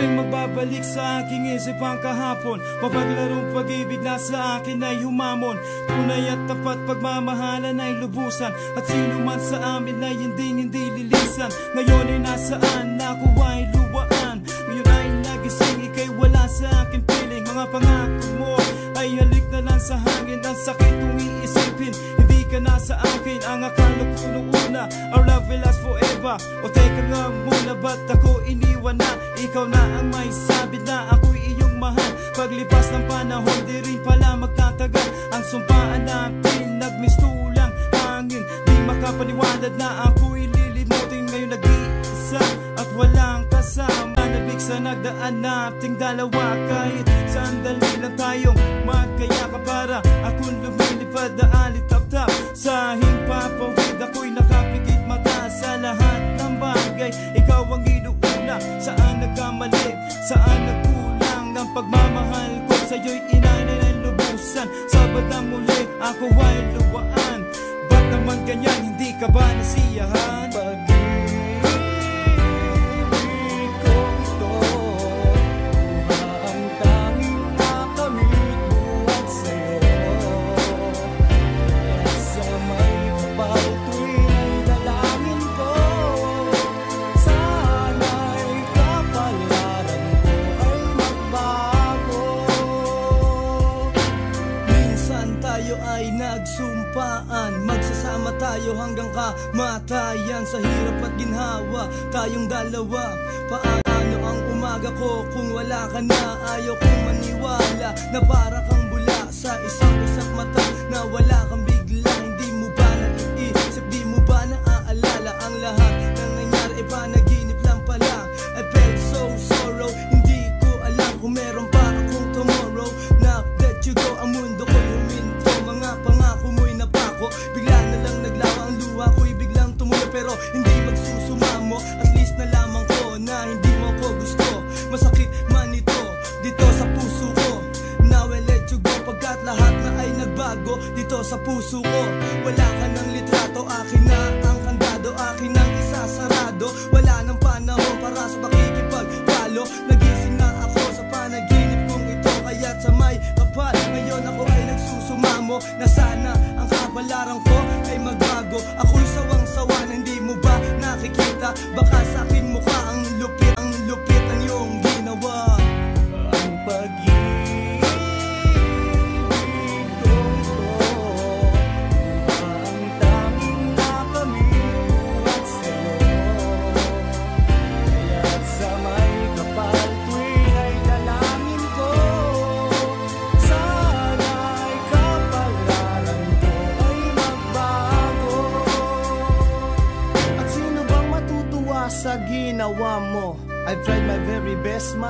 Sa tuwing magbabalik sa aking isip ang kahapon. Mapaglarong pag-ibig na sa akin ay humamon. Tunay at tapat pagmamahalan ay lubusan. At sino man sa amin ay hindi hindi lilisan. Ngayon ay nasaan ako ay luwaan. Ngayon ay nagising ikay wala sa akin piling. Mga pangako mo ay halik na lang sa hangin Ang sakit kong iisipin ka na sa akin Ang akala ko nung una Our love will last forever. O teka nga muna Ba't ako iniwan na? Ikaw na ang may sabi na Ako'y iyong mahal. Paglipas ng panahon Di rin pala magtatagal. Ang sumpaan natin Nagmistulang hangin. Di makapaniwanag na ako'y lilimutin Ngayon nag-iisa At walang kasama. Nabig sa nagdaan nating dalawa. Kahit sandali lang tayong magkayakap para Akong lumilipad na alitap-tap Sa himpapawid ako'y nakapigit mata Sa lahat ng bagay Ikaw ang inuuna Saan nagkamali? Saan nagkulang? Ang pagmamahal ko sa'yo'y inanay ng lubusan Sa bandang muli ako ay luwaan Ba't naman ganyan? Hindi ka ba nasiyahan? Pag-ibig tayo hanggang kamatayan Sa hirap at ginhawa. Tayong dalawa Paano ang umaga ko kung wala ka na? Ayaw kong maniwala na para kang bula Sa isang isang mata na wala kang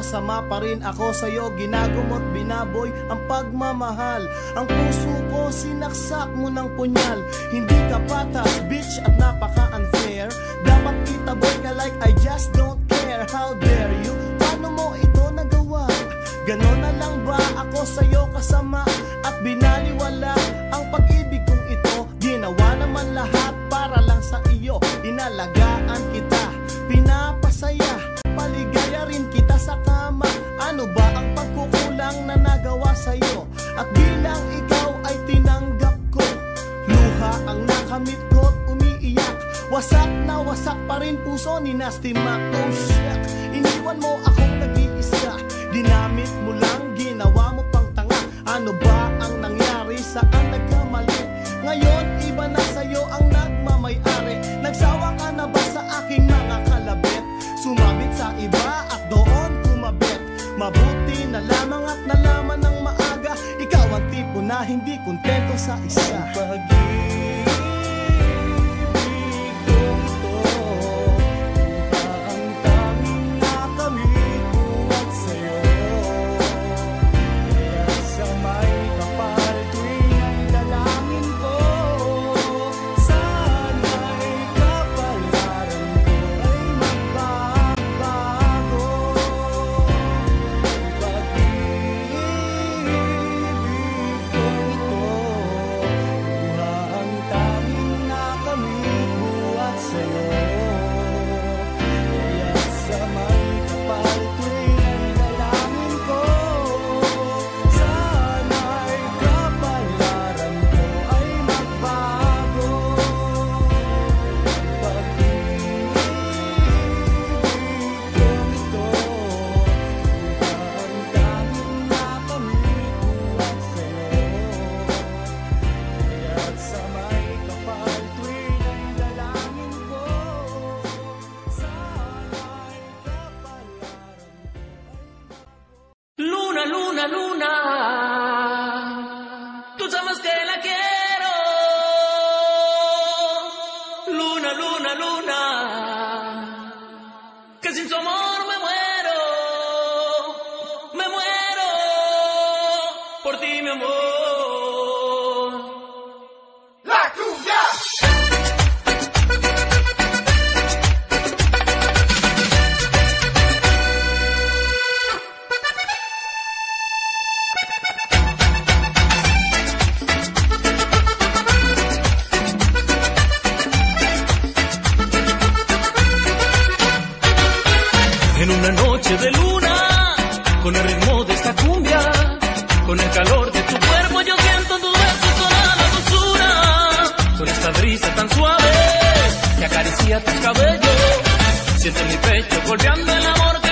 best, masama pa rin ako sa'yo Ginagumot, binaboy ang pagmamahal. Ang puso ko sinaksak mo ng punyal. Hindi ka patas, saan nagkamali? Ngayon, iba na sa'yo ang nagmamayari Nagsawa ka na ba sa aking mga kalabit? Sumabit sa iba at doon kumabit Mabuti na lamang at nalaman ng maaga Ikaw ang tipo na hindi kontento sa isa de luna, con el ritmo de esta cumbia, con el calor de tu cuerpo, yo siento en tus besos toda la dulzura. Con esta brisa tan suave que acaricia tus cabellos, siento en mi pecho golpeando el amor que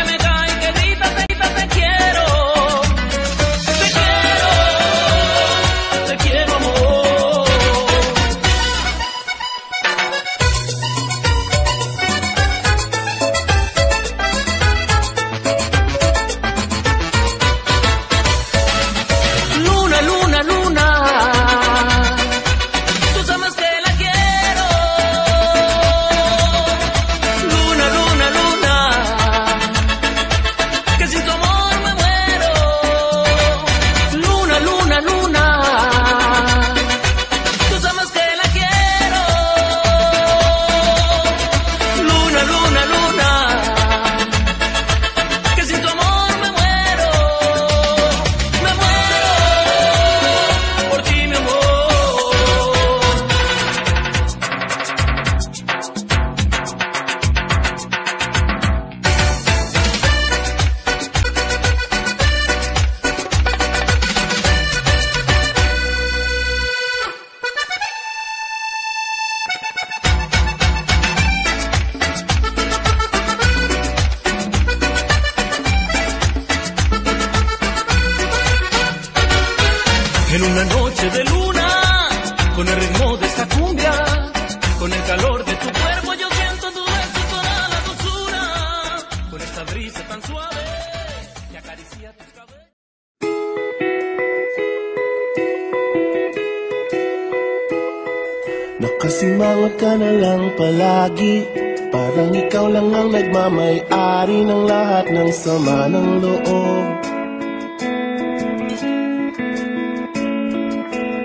loob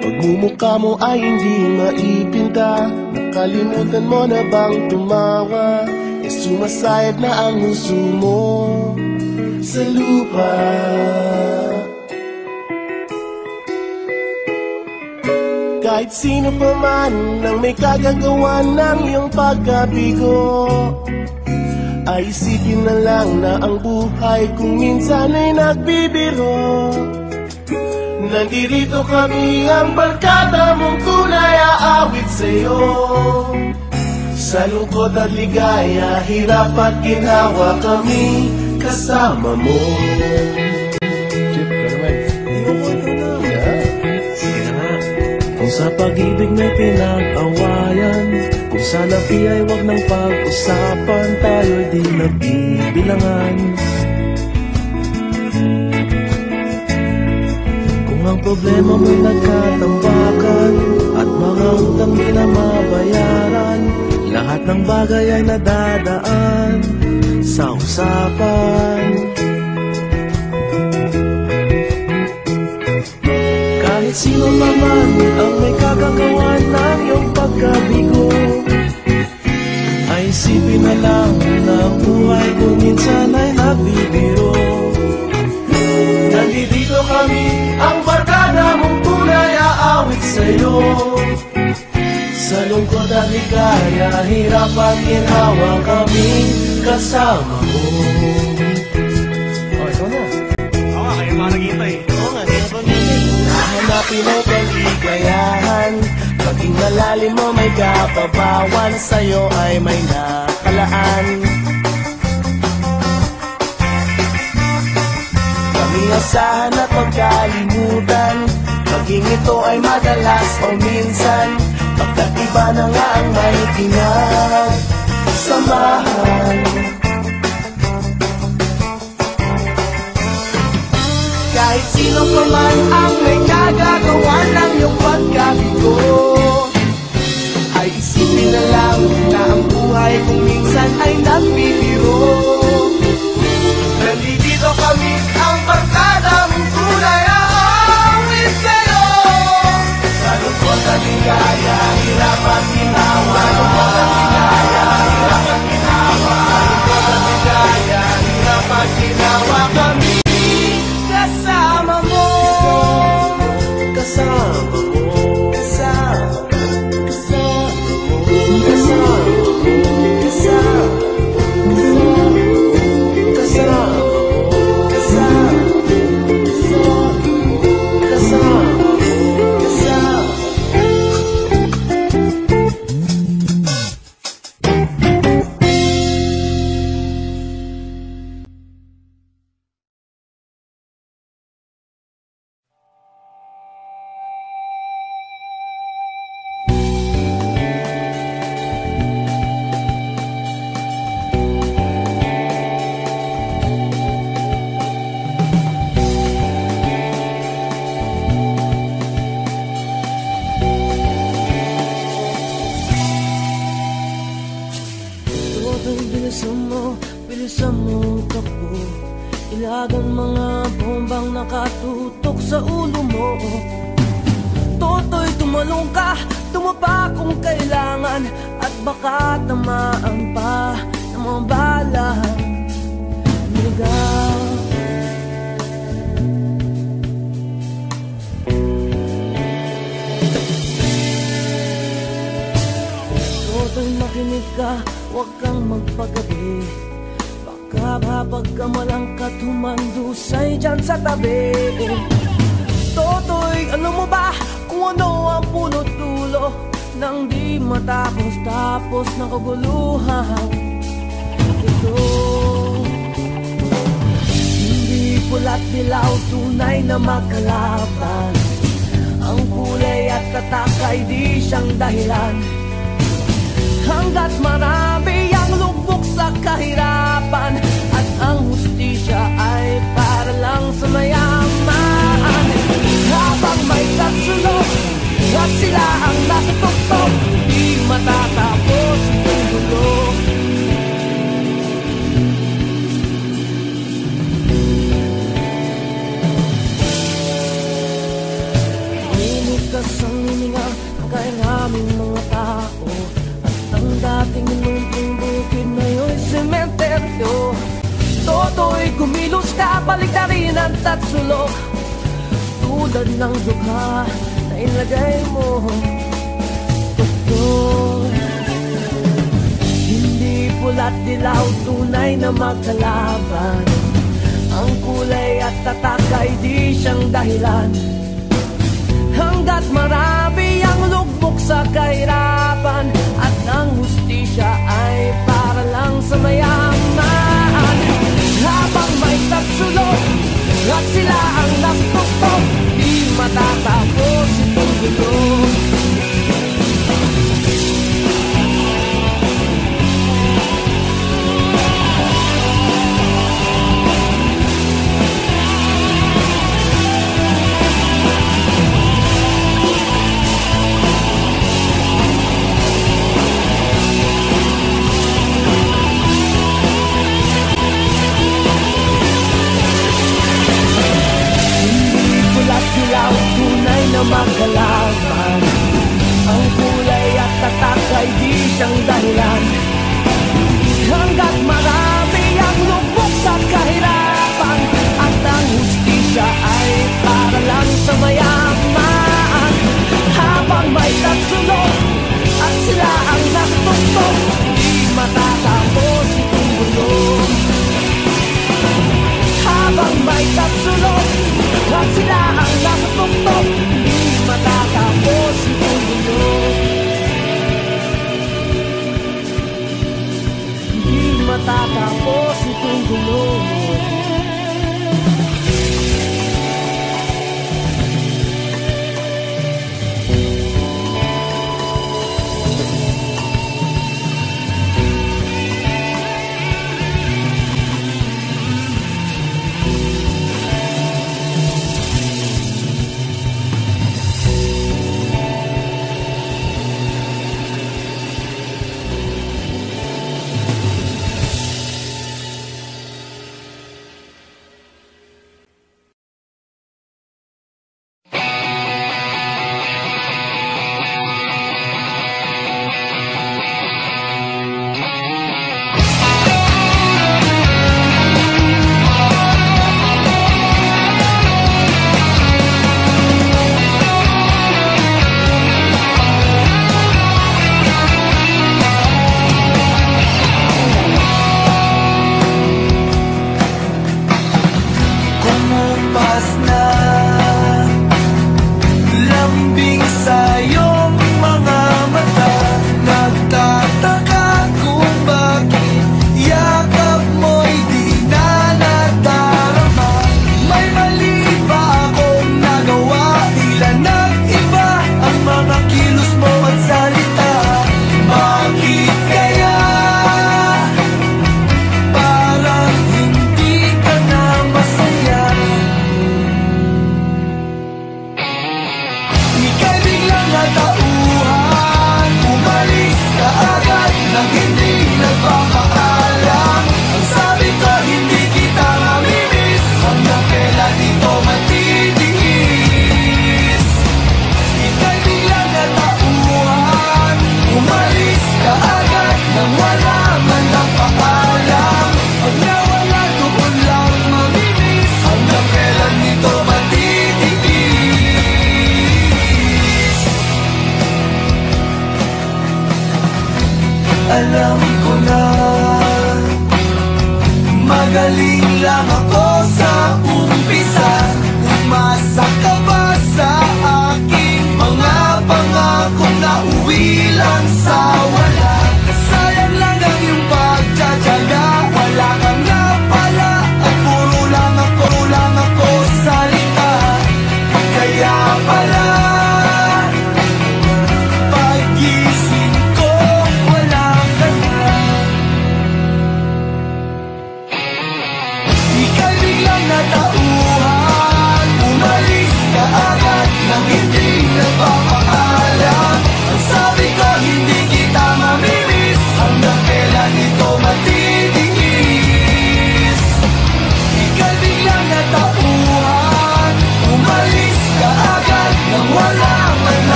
Pagmumukha mo ay hindi maipinta. Nakalimutan mo na bang tumawa? E sumasayad na ang huso mo Sa lupa. Kahit sino pa man ang may kagagawa ng iyong pagkabigo Ay isipin na lang na ang buhay kung minsan ay nagbibiro. Nandirito kami ang barkada mong tunay aawit sa'yo. Sa lungkot at ligaya, hirap at ginawa kami kasama mo. Na. Kung sa pag-ibig may pinag-awayan Kung sa labi ay wag ng pag-usapan Tayo'y di nagbibilangan. Kung ang problema mo'y nagkatambakan At mga utang di na mabayaran Lahat ng bagay ay nadadaan Sa usapan. Kahit sino pa man ang may kagagawa pagkabigo Ay isipin na lang na buhay kung minsan ay nagbibiro Nandito kami, ang barkada mong tunay aawit sa'yo. Sa lungkot at ligaya, hirap at ginawa kami kasama mo Oh, ikaw na. Oo nga, kayo mga naghihintay. Oo nga, kaya pa Hahanapin ang Paging malalim mo may kapabawan Sa'yo ay may nakalaan. Kami asahan at magkalimutan Maging ito ay madalas o minsan. Pagkat iba na nga ang may tinag Samahan. Kahit pa man ang ay nagbibiro Nandito kami ang barkada dyan sa tabi Toto'y alam mo ba? Kung ano ang punot dulo Nang di matapos tapos na kaguluhan Ito. Hindi pula't dilaw tunay na magkalaban Ang kulay at tatak ay di siyang dahilan. Hanggat marami ang lubog sa kahirapan At ang hustisya ay para lang sa mayaman. Habang may katsulog at sila ang nasa tuktok. Di matatapos itong gulo Linikas ang hininga kay aming mga tao. At ang dating inumping bukid ngayon'y sementeryo Toto'y kumilos ka, baliktarin ang tatsulok. Tulad ng dugha na ilagay mo. Doktor Hindi pula't dilaw, tunay na magkalaban Ang kulay at tatak ay di siyang dahilan. Hanggat marami ang lugmok sa kahirapan At ang hustisya ay para lang sa mayaman. Habang may tatsulog at sila ang nastuktok Di matatapos itong gulo dilaw, tunay na magkalaban Ang kulay at tatak ay di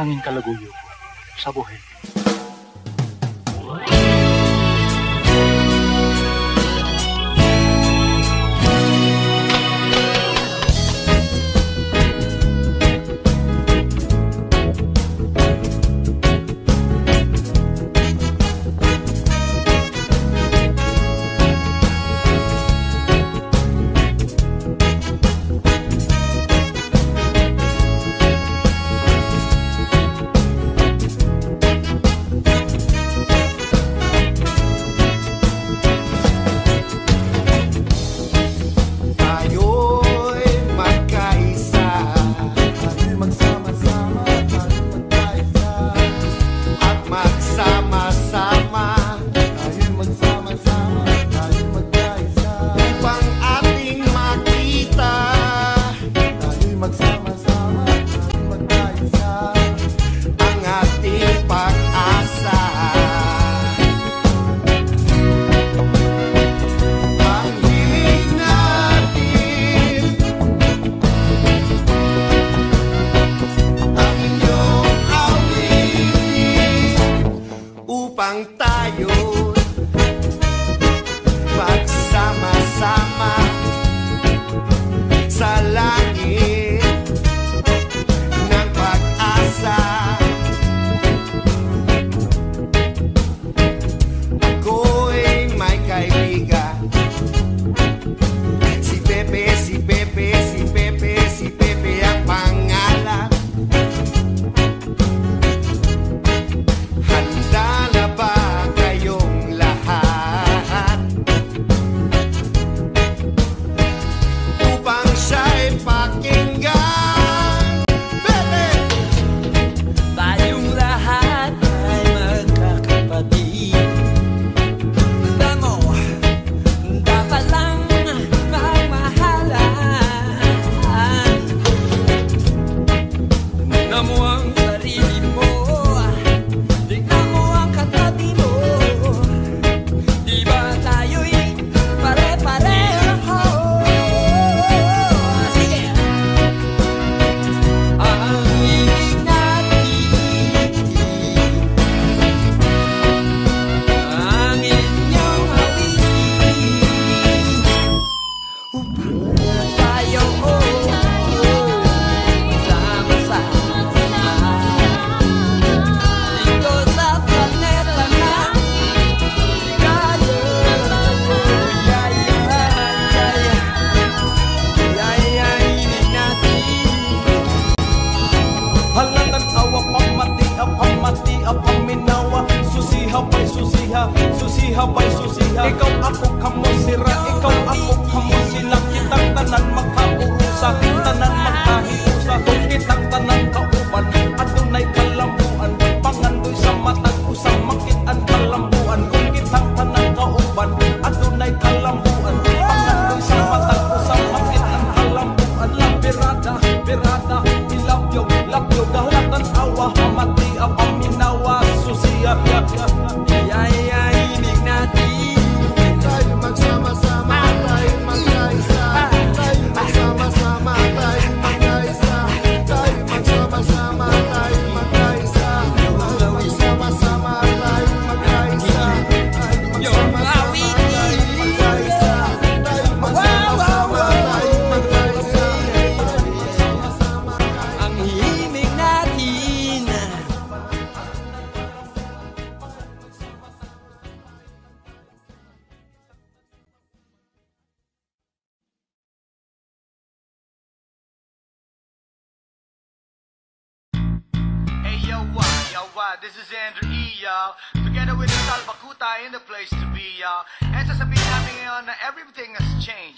tanging kalaguyo ko sa buhay.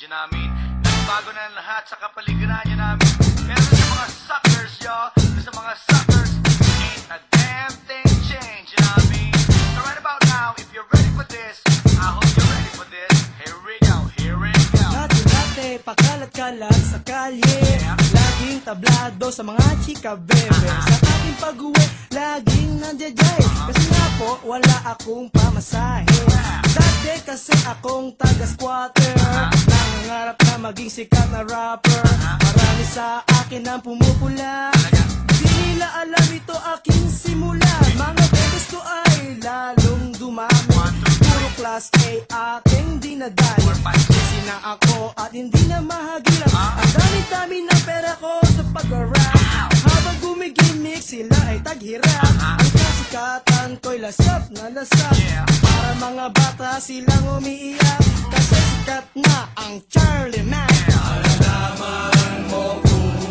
paligid yun namin. Nagbago na lahat sa kapaligiran yun namin. Pero sa mga suckers, y'all, sa mga suckers, ain't a damn thing changed, you know what So right about now, if you're ready for this, I hope you're ready for this. Here we go, here we go. Dati-dati, pakalat-kalat sa kalye. Yeah. Laging tablado sa mga chika, bebe. Uh-huh. Sa aking pag-uwi, laging nandiyaday. Uh-huh. Kasi nga po, wala akong pamasahe. Yeah. Dati kasi akong taga-squatter. Uh-huh. Nangarap na maging sikat na rapper. Marami sa akin ang pumupula. Di nila alam ito aking simula. Mga beses ko ay lalong dumami class A aking dinadali. Busy na ako at hindi na mahagilap. Ang dami-dami ng pera ko sa pag-rap. Habang gumigimik sila ay taghirap Ang kasikatan ko'y lasap na lasap. Para mga bata silang umiiyak. Kasi sikat na ang Charlie Man Oh,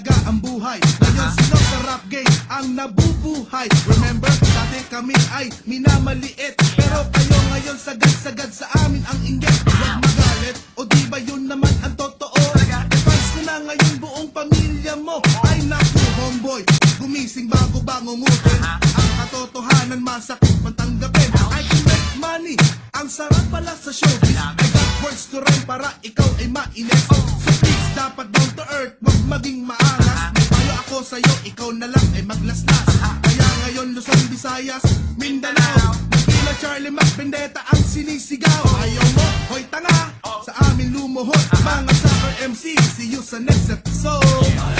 talaga ang buhay. Ngayon sino sa rap game ang nabubuhay? Remember, dati kami ay minamaliit. Pero kayo ngayon sagad-sagad sa amin ang inggit. Huwag magalit, o di ba yun naman ang totoo? Defense ko na ngayon buong pamilya mo Ay naku homeboy, gumising bago bangungutin Ang katotohanan masakit man tanggapin. I can make money, ang sarap pala sa showbiz words to rhyme para ikaw ay mainis So please, dapat down to earth, wag maging maangas May payo ako sa'yo, ikaw na lang ay maglaslas Kaya ngayon Luzon, Visayas, Mindanao. Nagkila Charlie Mac Vendetta ang sinisigaw. Ayaw mo, hoy tanga, sa amin lumuhod Mga soccer MC, see you sa next episode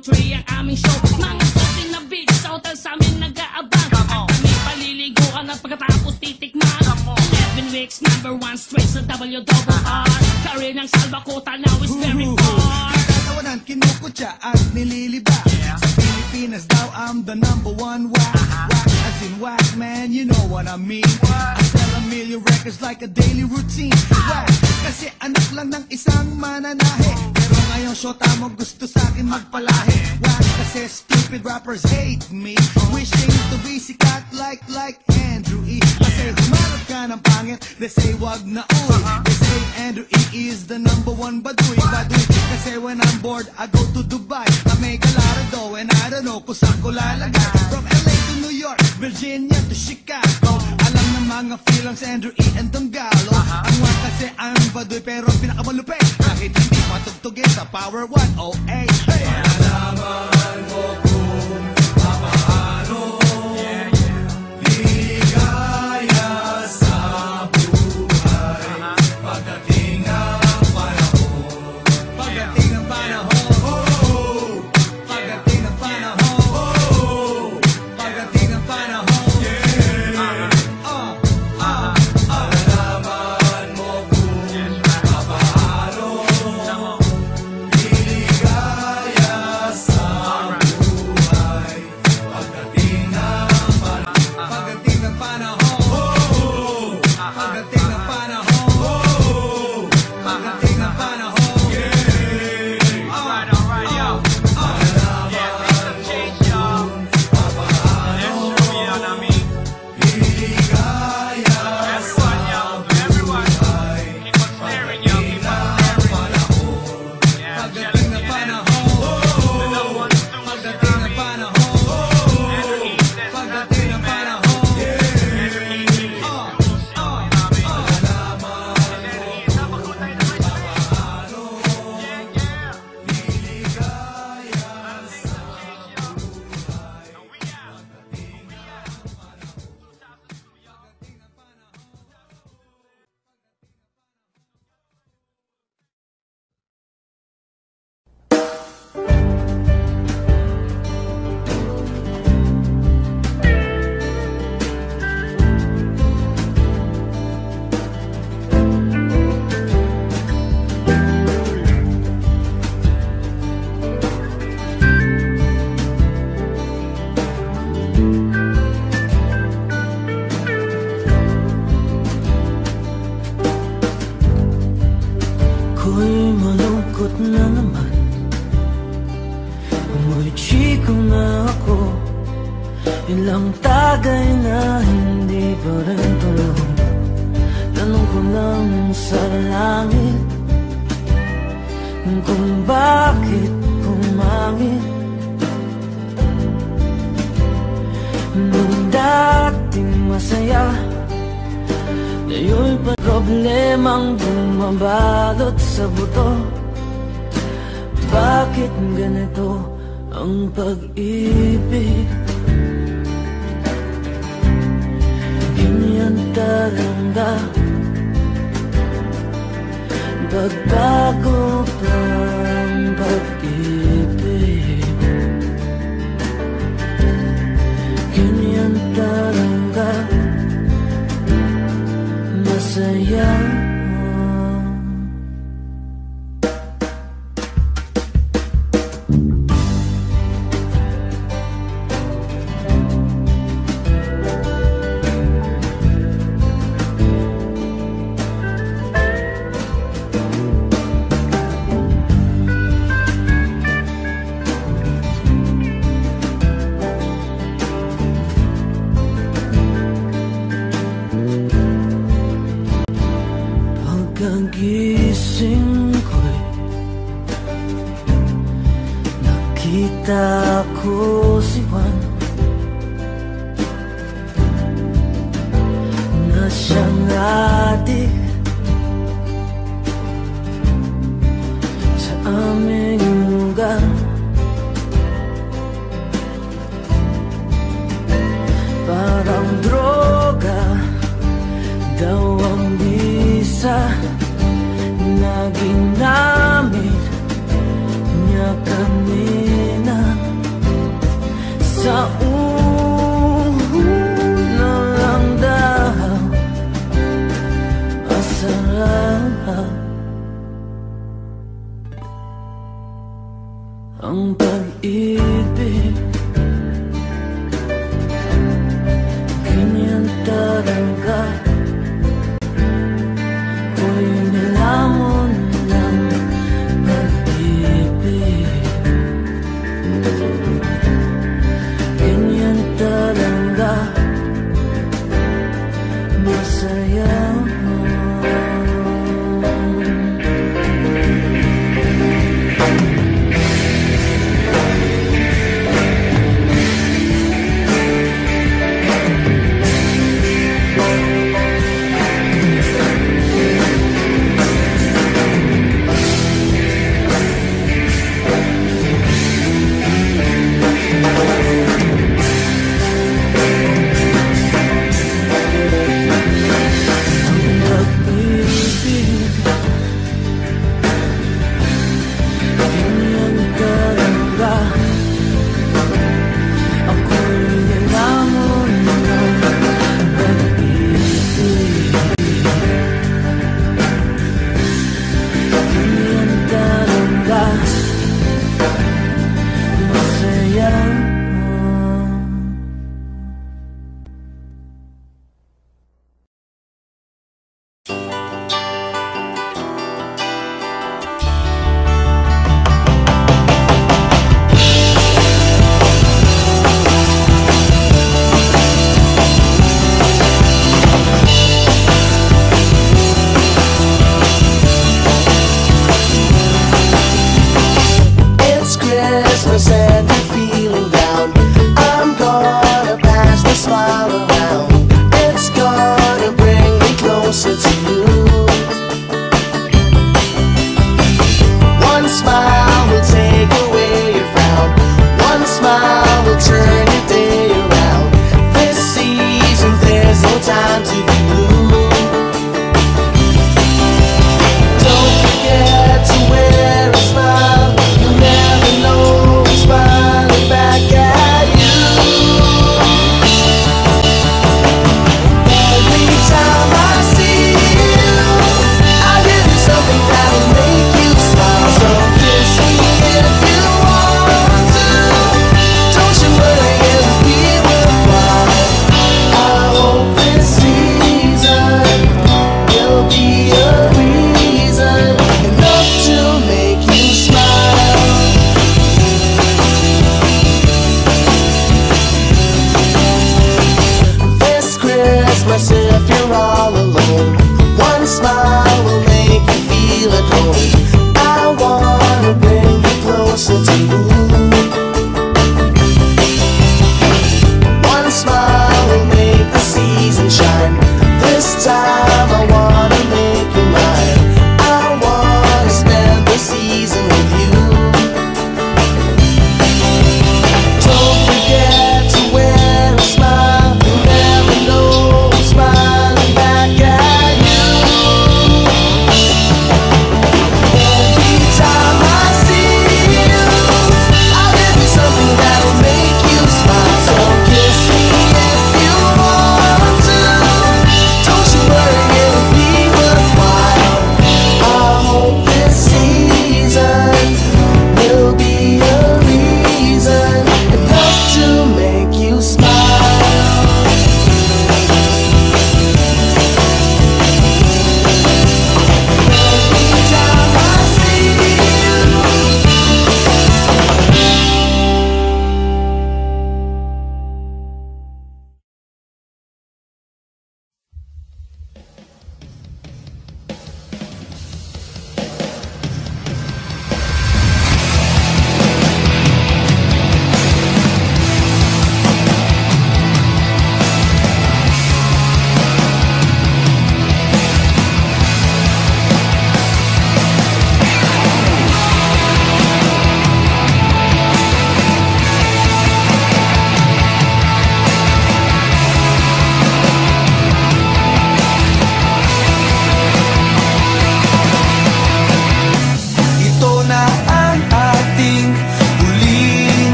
country ang aming show. Mga susi na beach sa hotel sa amin nag-aabang. At kami paliliguan at pagkatapos titikman. 11 weeks, number one straight sa WRR Career ng Salbakuta now is very far. Kakatawanan, kinukutya at nililiba. Sa Pilipinas daw I'm the number one whack Whack as in whack man, you know what I mean. I sell a million records like a daily routine. Whack, kasi anak lang ng isang mananahe Ngayon shota mo gusto sa akin magpalahe Whack, kasi stupid rappers hate me. Wishing to be sikat like like Andrew E. Kasi humarap ka ng pangit, they say wag na uy. They say Andrew E is the number one baduy Baduy, kasi when I'm bored, I go to Dubai. I make a lot of dough and I don't know kung saan ko lalagay. From LA to New York, Virginia to Chicago mga feelings Andrew E. and Donggalo Ang wag kasi ang baduy pero pinakamalupit Kahit hindi patugtugin sa Power 108 Hey! Pagdating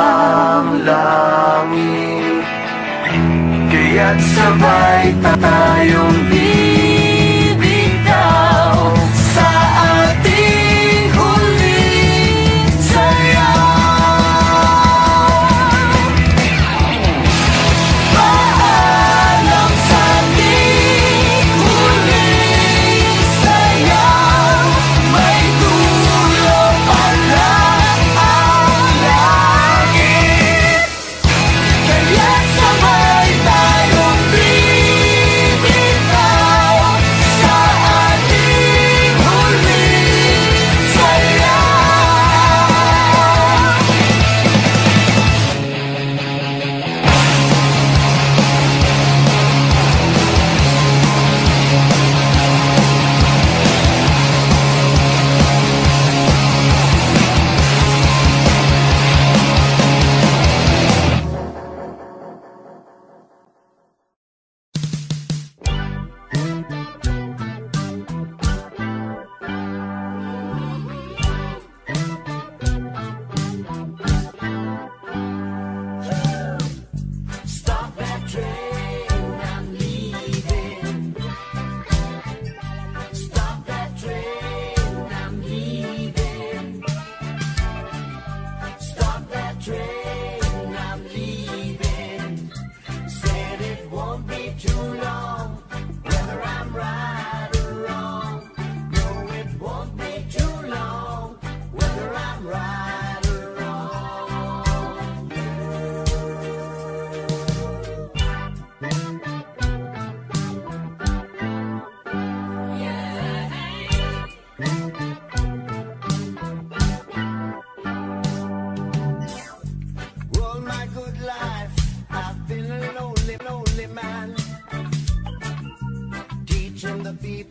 ang langit Kaya't sabay tayong bilang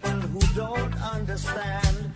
who don't understand.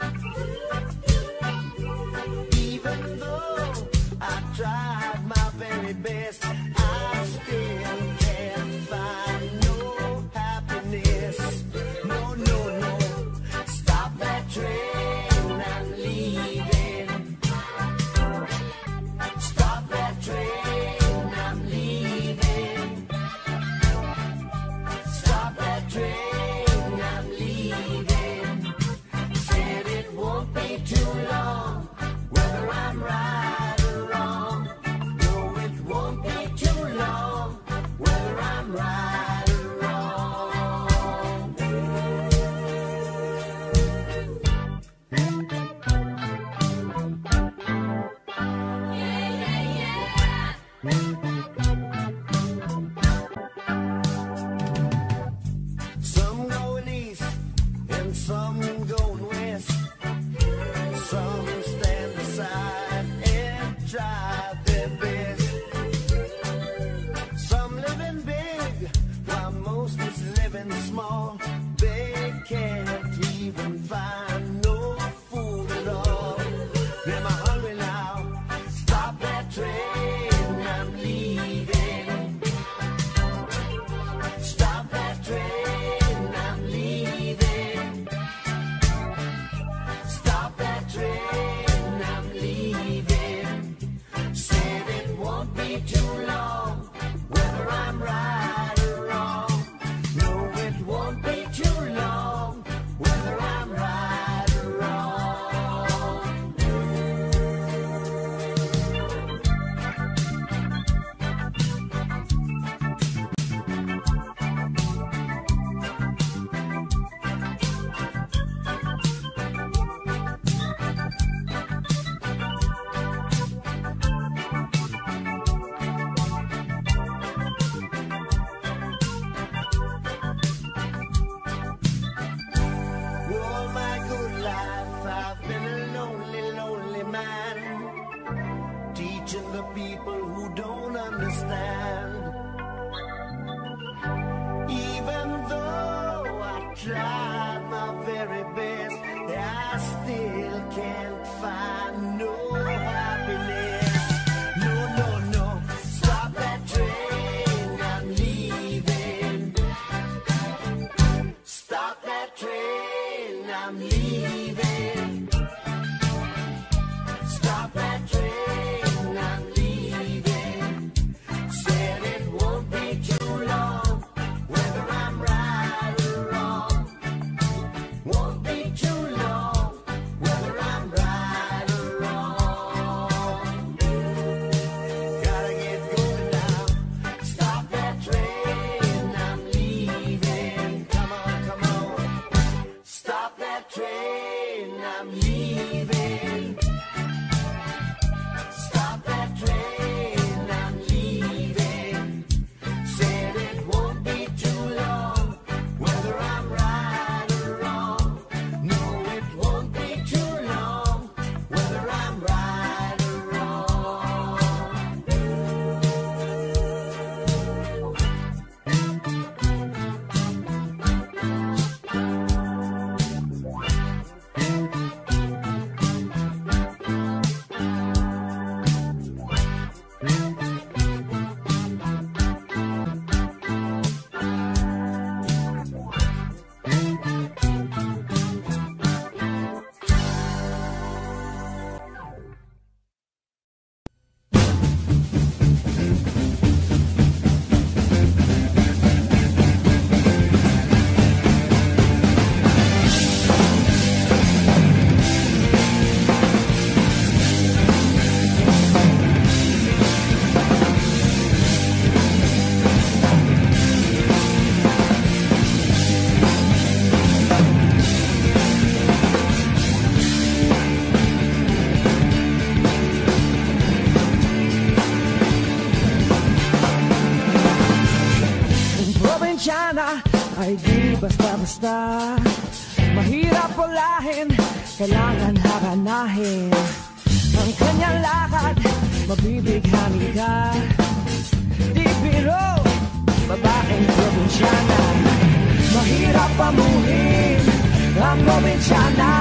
Ang probinsyana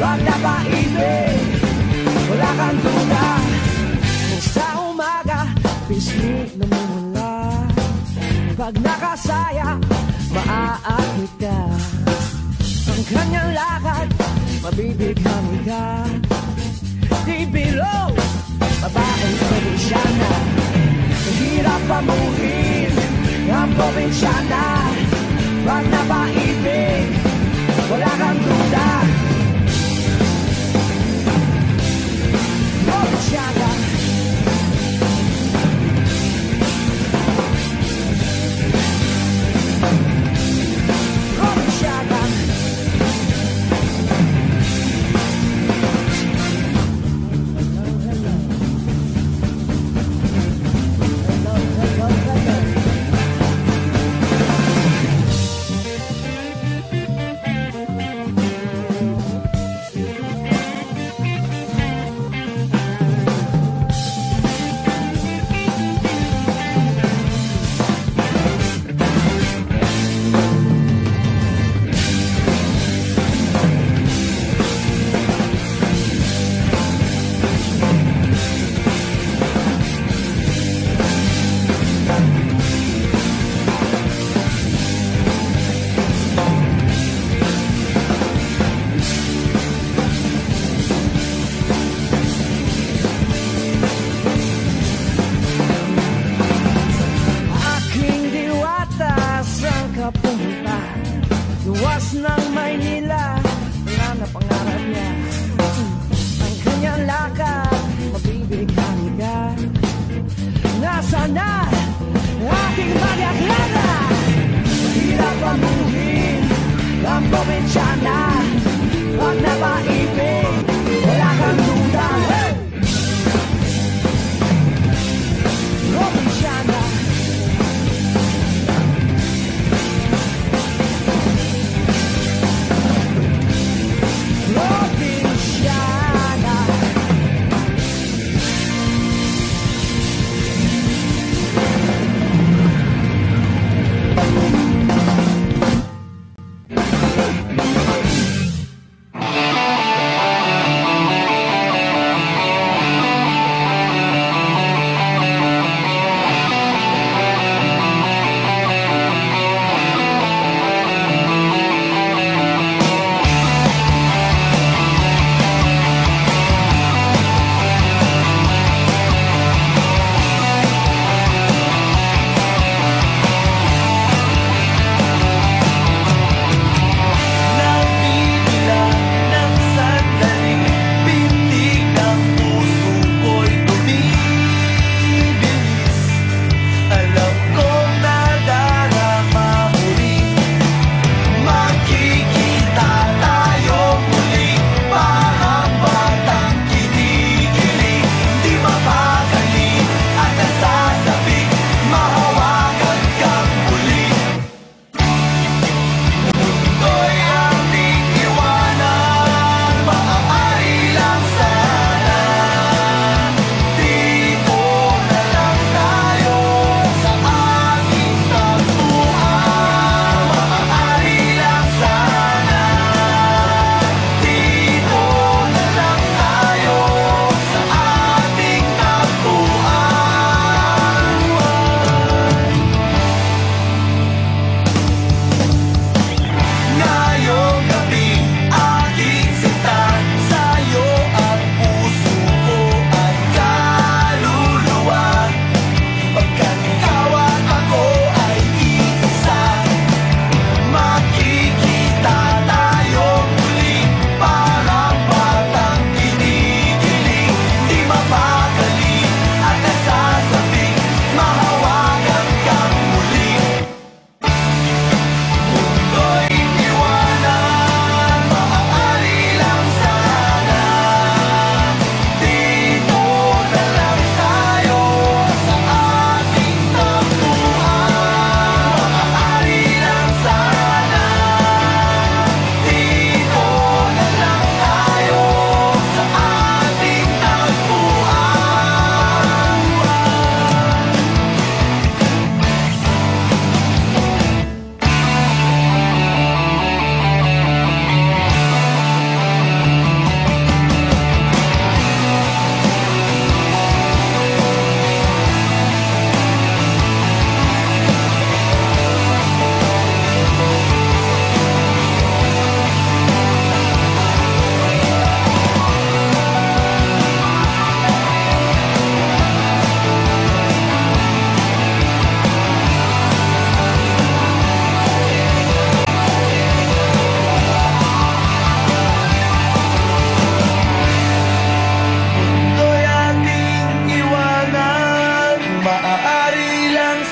Wag na ba ibig, wala kang Kung sa umaga, pisngi namumula Pag nakasaya, maaakit ka. Ang kanyang lakad, mabibighani ka. Di biro, babaeng probinsyana Mahirap pamuhin, ang probinsyana Wag na ibig, wala kang duda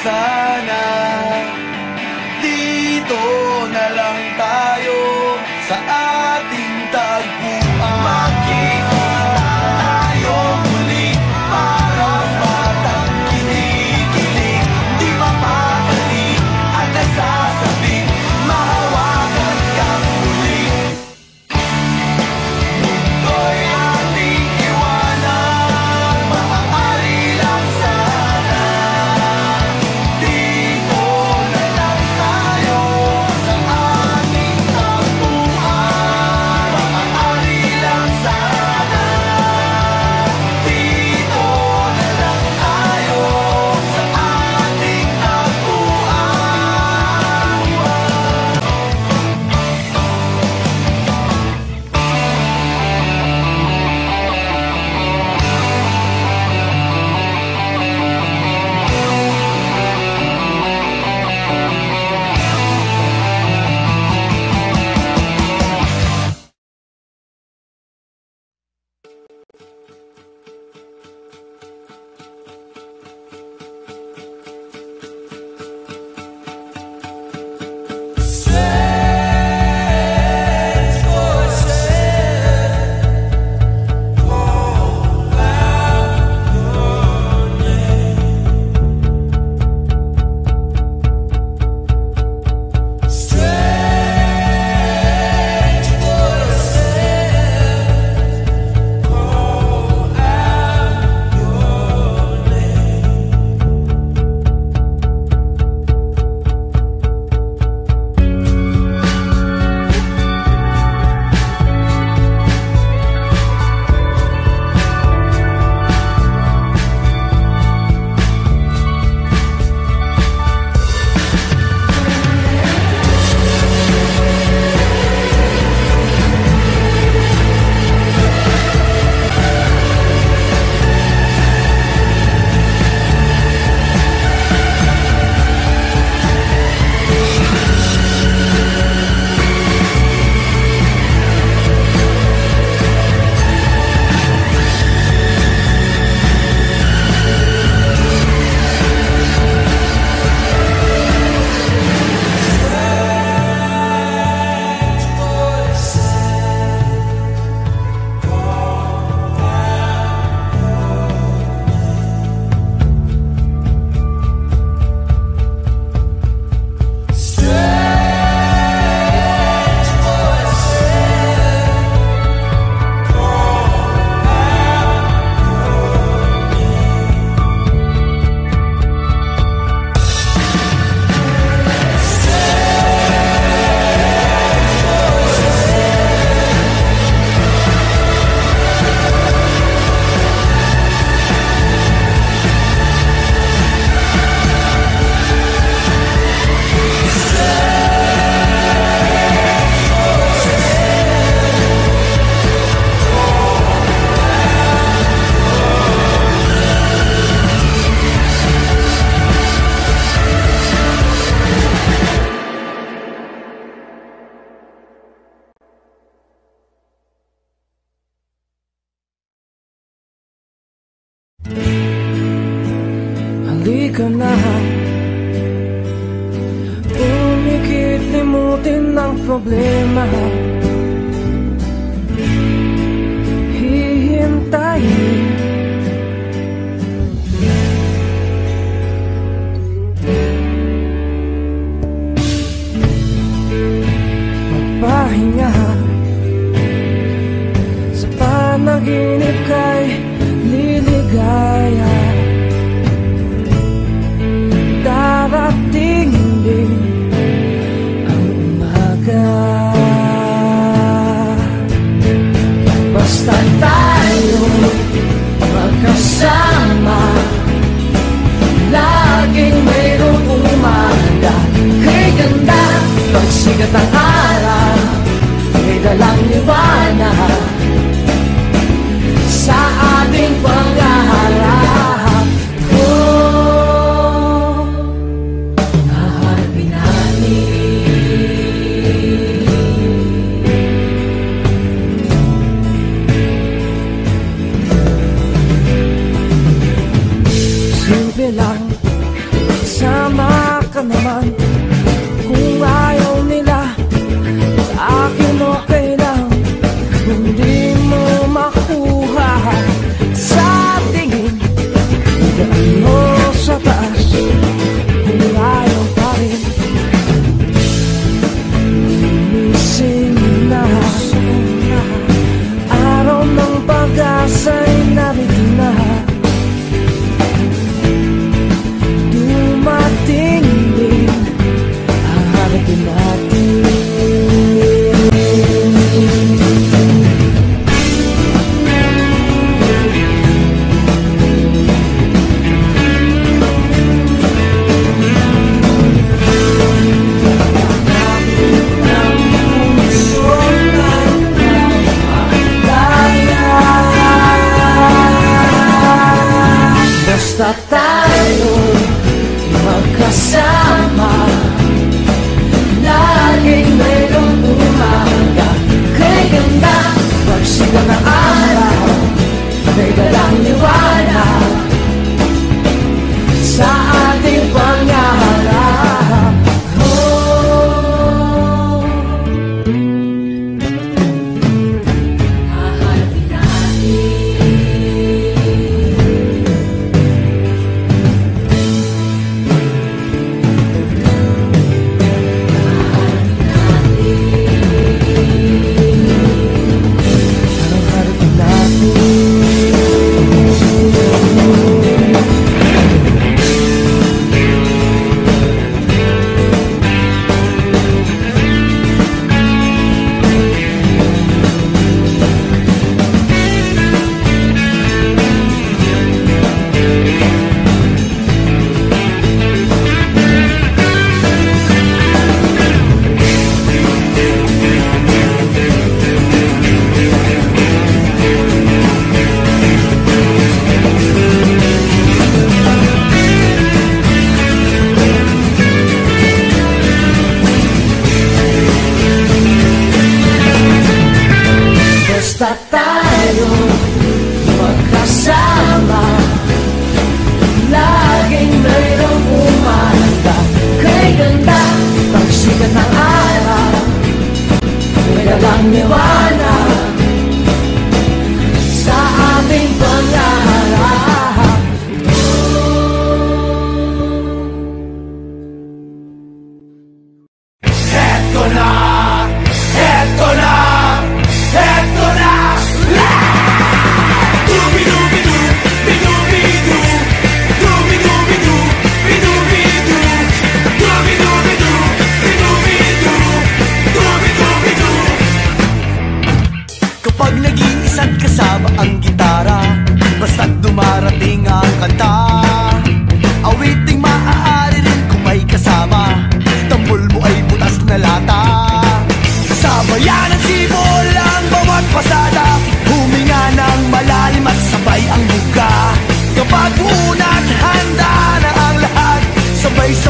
sana. Dito na lang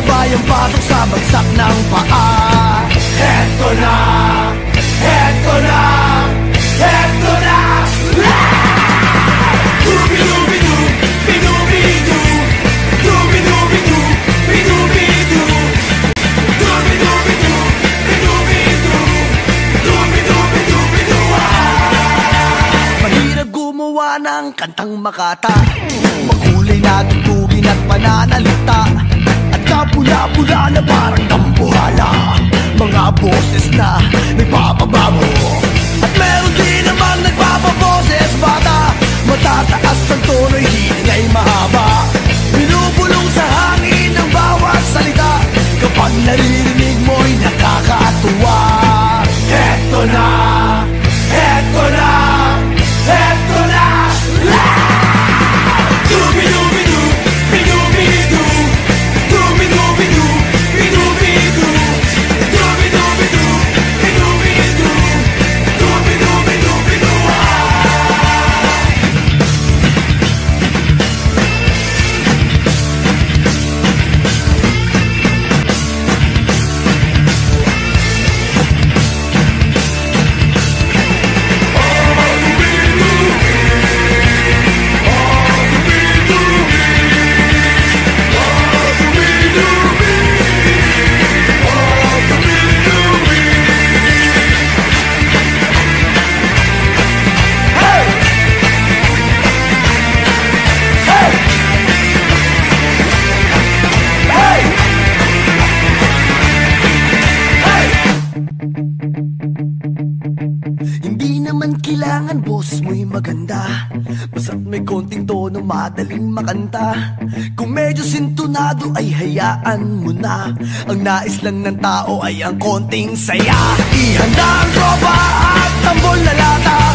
bagsak ng paa. Heto na, heto na, heto na! Dubi-dubi-du, bidubi-du Dubi-dubi-du, bidubi-du Dubi-dubi-du, bidubi-du Dubi-dubi-du-bidu Mahirap gumawa ng kantang makata. Makulay na tugtugin at pananalita At kapula-pula na parang tambuhala. Mga boses na nagpapabago At meron din naman nagpapaboses bata. Matataas ang tono'y hiling ay mahaba. Binubulong sa hangin ang bawat salita. Kapag naririnig mo'y nakakatuwa. Heto na, madaling makanta. Kung medyo sintonado ay hayaan mo na. Ang nais lang ng tao ay ang konting saya. Ihanda ang tropa at tambol na lata